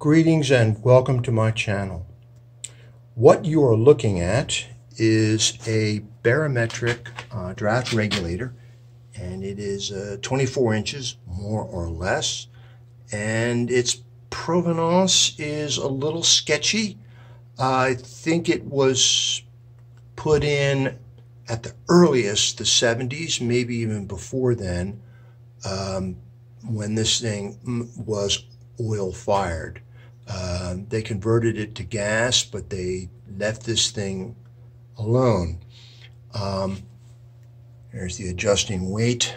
Greetings and welcome to my channel. What you are looking at is a barometric uh, draft regulator and it is uh, 24 inches more or less and its provenance is a little sketchy. I think it was put in at the earliest the 70s, maybe even before then, um, when this thing was oil fired. Uh, they converted it to gas, but they left this thing alone. Um, there's the adjusting weight.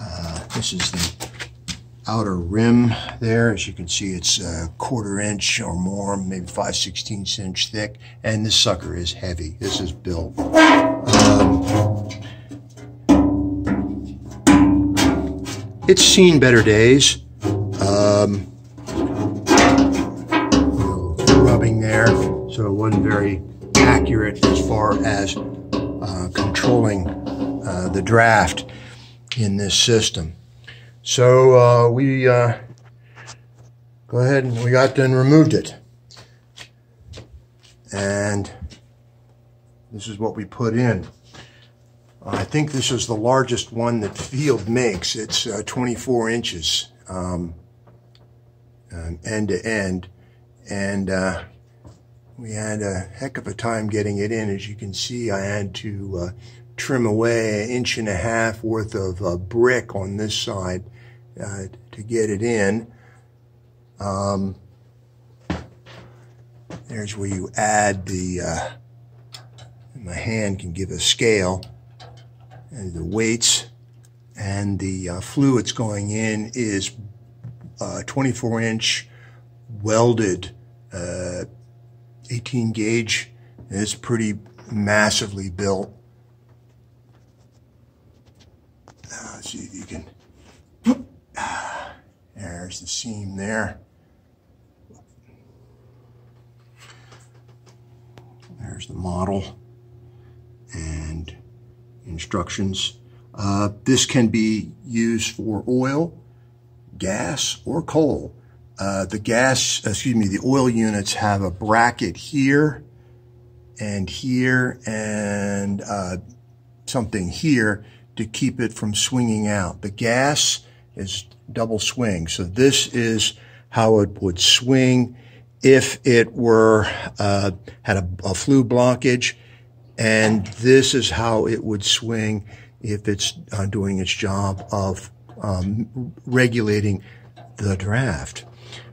Uh, this is the outer rim there. As you can see, it's a quarter inch or more, maybe 5 16 inch thick. And this sucker is heavy. This is built. Um, it's seen better days. Um, rubbing there, so it wasn't very accurate as far as uh, controlling uh, the draft in this system. So uh, we uh, go ahead and we got then removed it. And this is what we put in. I think this is the largest one that Field makes. It's uh, 24 inches um, end to end. And uh, we had a heck of a time getting it in. As you can see, I had to uh, trim away an inch and a half worth of uh, brick on this side uh, to get it in. Um, there's where you add the, uh, my hand can give a scale and the weights and the uh, fluids going in is uh, 24 inch welded uh, 18 gauge. It's pretty massively built. Uh, see if you can. There's the seam there. There's the model and instructions. Uh, this can be used for oil, gas, or coal. Uh, the gas, excuse me, the oil units have a bracket here and here and uh, something here to keep it from swinging out. The gas is double swing. So this is how it would swing if it were uh, had a, a flue blockage and this is how it would swing if it's uh, doing its job of um, regulating the draft.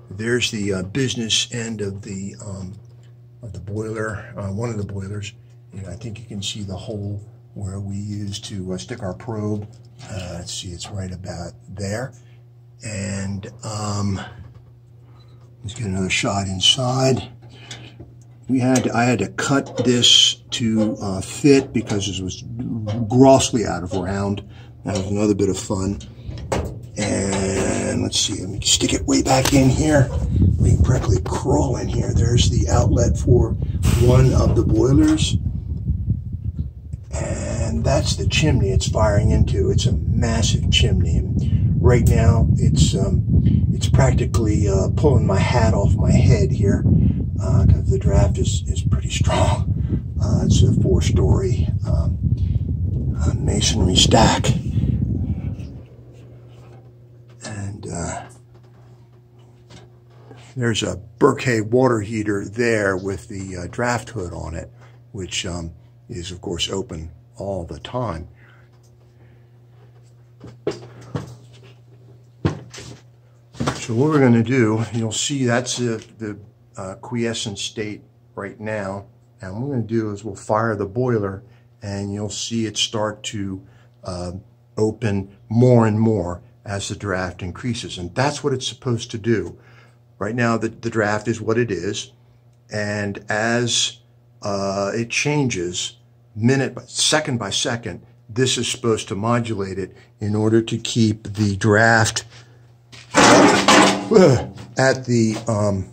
There's the uh, business end of the um, of the boiler, uh, one of the boilers. and I think you can see the hole where we use to uh, stick our probe. Uh, let's see, it's right about there. And um, let's get another shot inside we had I had to cut this to uh, fit because it was grossly out of round. That was another bit of fun. And let's see, let me stick it way back in here. We practically crawl in here. There's the outlet for one of the boilers. And that's the chimney it's firing into. It's a massive chimney. Right now, it's um, it's practically uh, pulling my hat off my head here because uh, the draft is, is pretty strong. Uh, it's a four-story um, uh, masonry stack. And uh, there's a Burkay water heater there with the uh, draft hood on it, which um, is, of course, open all the time. So what we're going to do, you'll see that's the, the uh, quiescent state right now. And what we're going to do is we'll fire the boiler and you'll see it start to uh, open more and more as the draft increases. And that's what it's supposed to do. Right now, the, the draft is what it is. And as uh, it changes minute by second by second, this is supposed to modulate it in order to keep the draft at the um,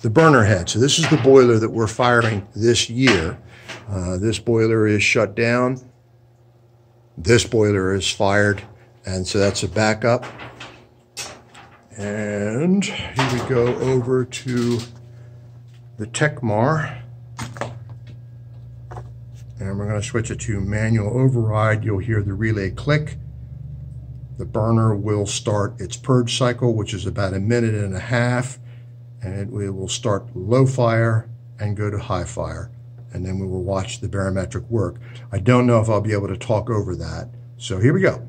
the burner head. So this is the boiler that we're firing this year. Uh, this boiler is shut down. This boiler is fired. And so that's a backup. And here we go over to the Tekmar. And we're going to switch it to manual override. You'll hear the relay click. The burner will start its purge cycle, which is about a minute and a half. And it will start low fire and go to high fire. And then we will watch the barometric work. I don't know if I'll be able to talk over that. So here we go.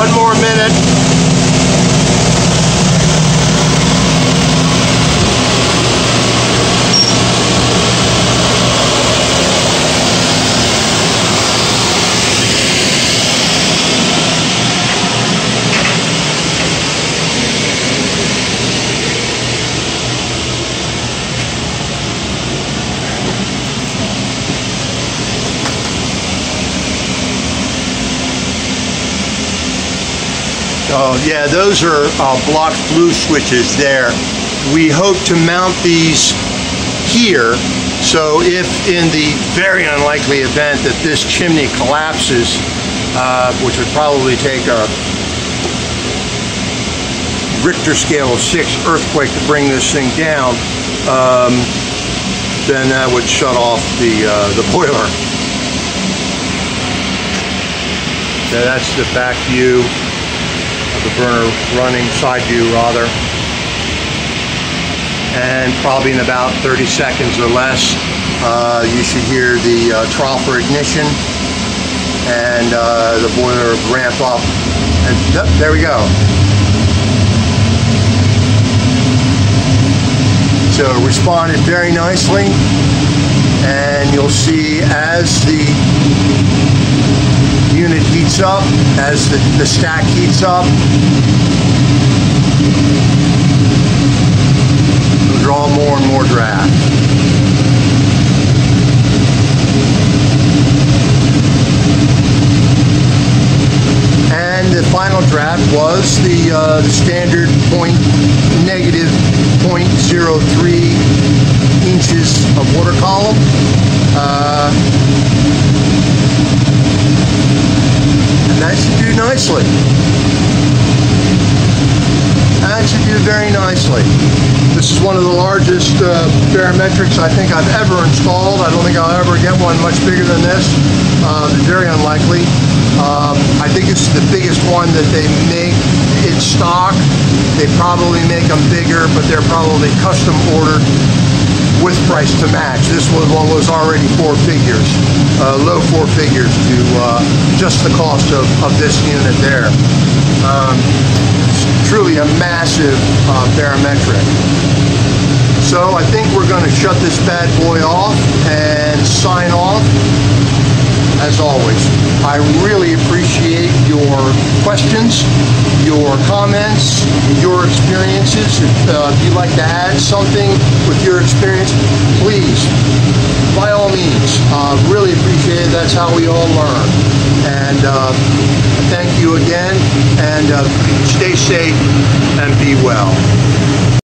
One more minute. Oh, yeah, those are uh, blocked flue switches there. We hope to mount these here, so if in the very unlikely event that this chimney collapses, uh, which would probably take a Richter scale of six earthquake to bring this thing down, um, then that would shut off the, uh, the boiler. So that's the back view the burner running, side view rather. And probably in about 30 seconds or less, uh, you should hear the uh, trial for ignition and uh, the boiler ramp up. And th there we go. So responded very nicely. And you'll see as the unit heats up, as the, the stack heats up, it'll draw more and more draft. And the final draft was the, uh, the standard point negative 0.03 inches of water column. Uh, that should do nicely. Very nicely. This is one of the largest uh, barometrics I think I've ever installed. I don't think I'll ever get one much bigger than this. Uh, very unlikely. Um, I think it's the biggest one that they make in stock. They probably make them bigger, but they're probably custom ordered with price to match. This one was already four figures, uh, low four figures to uh, just the cost of, of this unit there. Um, truly a massive uh, barometric. So I think we're going to shut this bad boy off and sign off as always. I really appreciate your questions, your comments, your experiences. If, uh, you'd like to add something with your experience, please, by all means, uh, really appreciate it. That's how we all learn. And uh, thank you again, and uh, stay safe and be well.